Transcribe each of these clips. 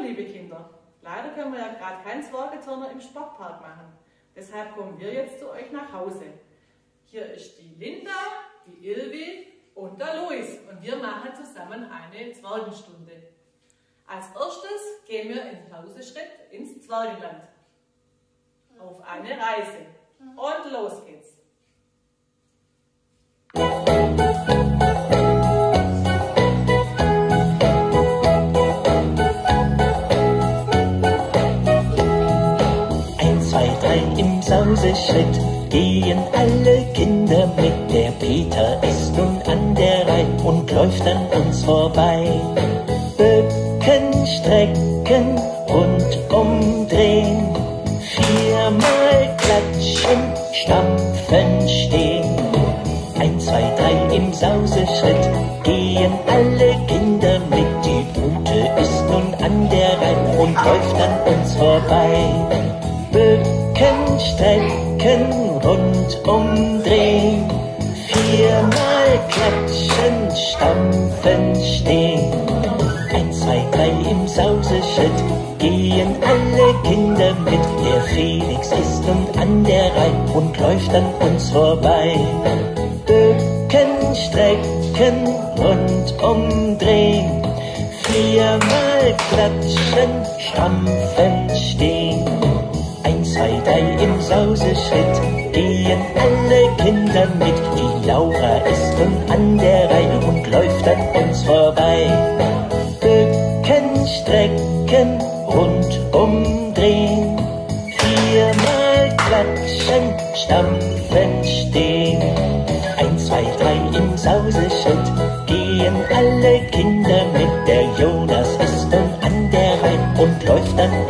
liebe Kinder, leider können wir ja gerade keinen Zwergeturner im Sportpark machen. Deshalb kommen wir jetzt zu euch nach Hause. Hier ist die Linda, die Ilvi und der Luis und wir machen zusammen eine Zwergenstunde. Als erstes gehen wir in Klauseschritt ins Zwergenland. Auf eine Reise. Und los geht's. Im Sauseschritt gehen alle Kinder mit. Der Peter ist nun an der Reihe und läuft an uns vorbei. Böcken, strecken und umdrehen. Viermal klatschen, stampfen, stehen. Ein, zwei, drei im Sauseschritt gehen alle Kinder mit. Die Pute ist nun an der Reihe und läuft an uns vorbei. Bücken, strecken, rund umdrehen. Viermal klatschen, stampfen, stehen. Ein, zwei, drei im Sauseschritt gehen alle Kinder mit. Der Felix ist nun an der Reihe und läuft an uns vorbei. Bücken, strecken, rund umdrehen. Viermal klatschen, stampfen, stehen. Drei im Sauseschritt gehen alle Kinder mit. Die Laura ist nun an der Reihe und läuft an uns vorbei. Bücken, strecken, rund umdrehen. Viermal klatschen, stampfen, stehen. Ein, zwei, drei im Sauseschritt gehen alle Kinder mit. Der Jonas ist nun an der Reihe und läuft an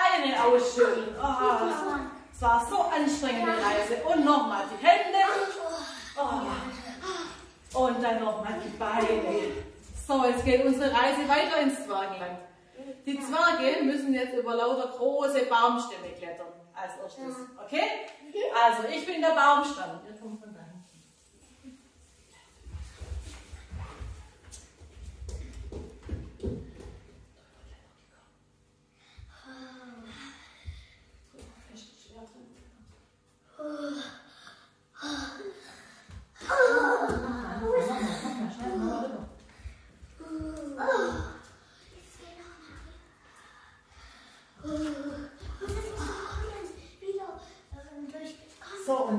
Beine ausschütteln. Oh, es war so anstrengend, die Reise. Und nochmal die Hände. Oh. Und dann nochmal die Beine. So, jetzt geht unsere Reise weiter ins Zwergenland. Die Zwerge müssen jetzt über lauter große Baumstämme klettern als erstes. Okay? Also, ich bin der Baumstamm.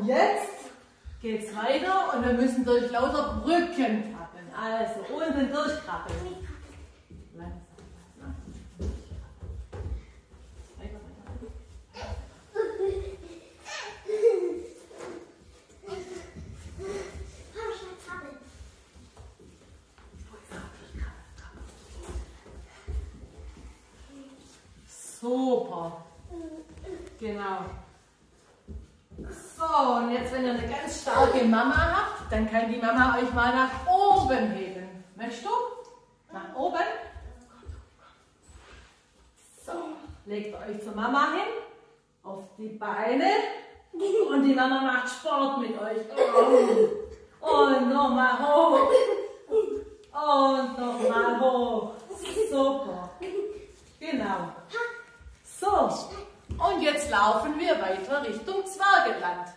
Jetzt geht's weiter und wir müssen durch lauter Brücken krabbeln. Also, unten durchkrabbeln. Super. Genau. So, und jetzt, wenn ihr eine ganz starke Mama habt, dann kann die Mama euch mal nach oben heben. Möchtest du? Nach oben? So, legt euch zur Mama hin, auf die Beine und die Mama macht Sport mit euch. Oh. Und nochmal hoch. Und nochmal hoch. Super. Genau. So, und jetzt laufen wir weiter Richtung Zwergenland.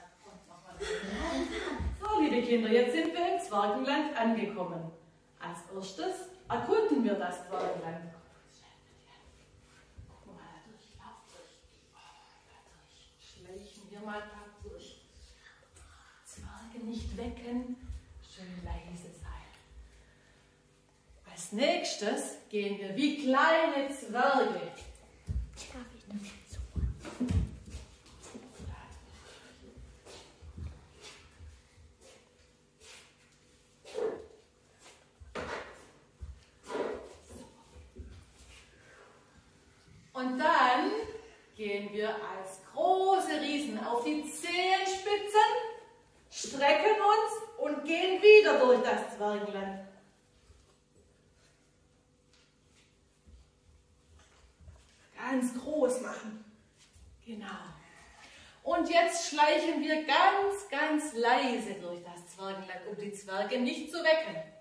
So, liebe Kinder, jetzt sind wir im Zwergenland angekommen. Als erstes erkunden wir das Zwergenland. Schleichen wir mal durch. Zwerge nicht wecken, schön leise sein. Als nächstes gehen wir wie kleine Zwerge Und dann gehen wir als große Riesen auf die Zehenspitzen, strecken uns und gehen wieder durch das Zwergenland. Ganz groß machen. Genau. Und jetzt schleichen wir ganz, ganz leise durch das Zwergenland, um die Zwerge nicht zu wecken.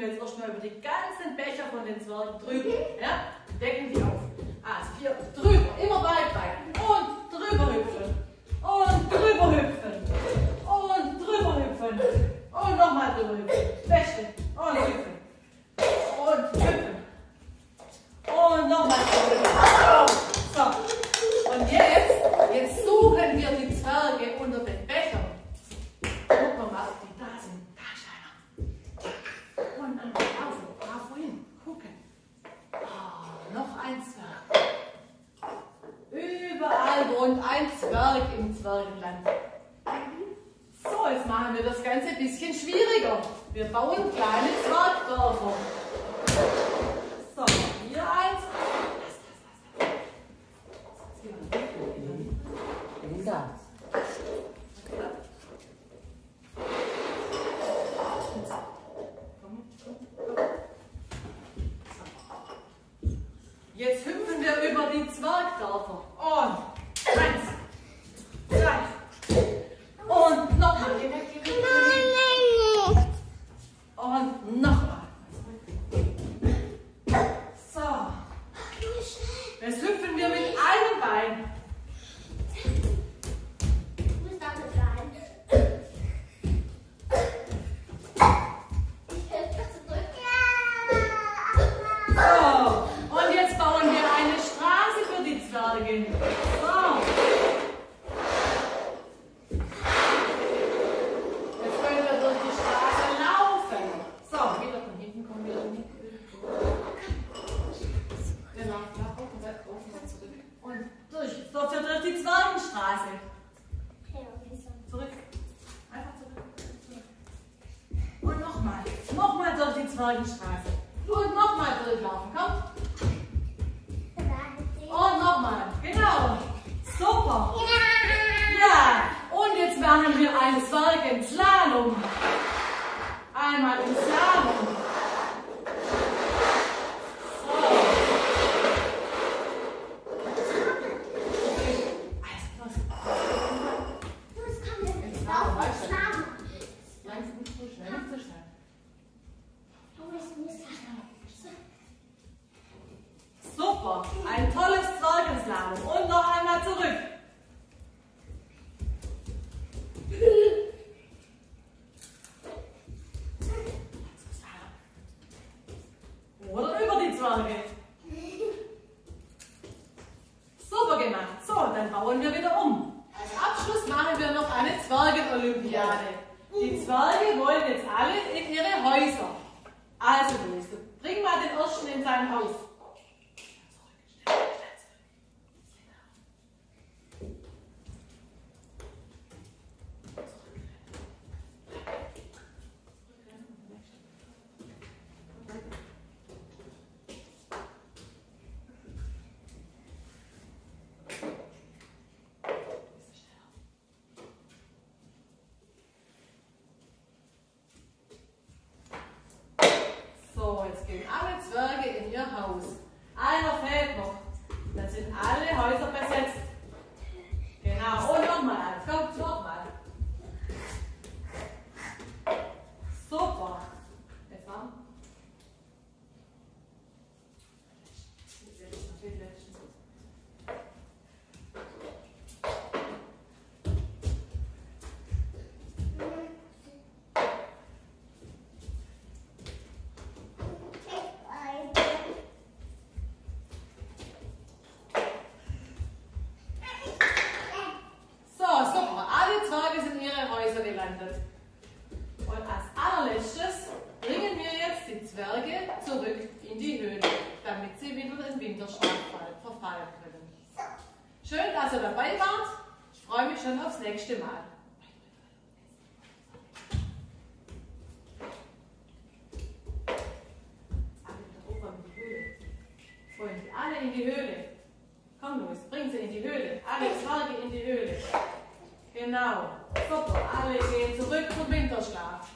Wir jetzt erstmal über die ganzen Becher von den Zwergen drüber. Ja? Decken die auf. Also hier drüber, immer weit, weit. Und drüber hüpfen. Und drüber hüpfen. Und drüber hüpfen. Und nochmal drüber hüpfen. Beste. Und hüpfen. Und hüpfen. Und nochmal drüber hüpfen. So. Und jetzt, jetzt suchen wir die Zwerge unter den Bechern. Gucken wir mal, ob die da sind. Da ist einer. Und dann laufen. Da wohin. Gucken. Ah, noch ein Zwerg. Wohnt ein Zwerg im Zwergenland. So, jetzt machen wir das Ganze ein bisschen schwieriger. Wir bauen kleine Zwergdörfer. So, hier eins. Linda. Jetzt identified Zwergenstraße. Und nochmal durchlaufen. Komm. Und nochmal. Genau. Super. Ja. Und jetzt machen wir einen Zwergenslalom. Einmal im Slalom. So. Also, los. Langsam, nicht so schnell, nicht so schnell. Super, ein tolles Zwergenslalom. Und noch einmal zurück. Oder über die Zwerge. Super gemacht. So, dann bauen wir wieder um. Als Abschluss machen wir noch eine Zwergen-Olympiade. Die Zwerge wollen jetzt alle in ihre Häuser. Also, Luis, bring mal den ersten in sein Haus. So, jetzt gehen alle Zwerge in ihr Haus. Einer fehlt noch. Dann sind alle Häuser besetzt. Und als allerletztes bringen wir jetzt die Zwerge zurück in die Höhle, damit sie wieder den Winterschlaf verfallen können. Schön, dass ihr dabei wart. Ich freue mich schon aufs nächste Mal. Freunde, alle in die Höhle. Komm los, bring sie in die Höhle. Alle Zwerge in die Höhle. Genau. Super, alle gehen zurück zum Winterschlaf.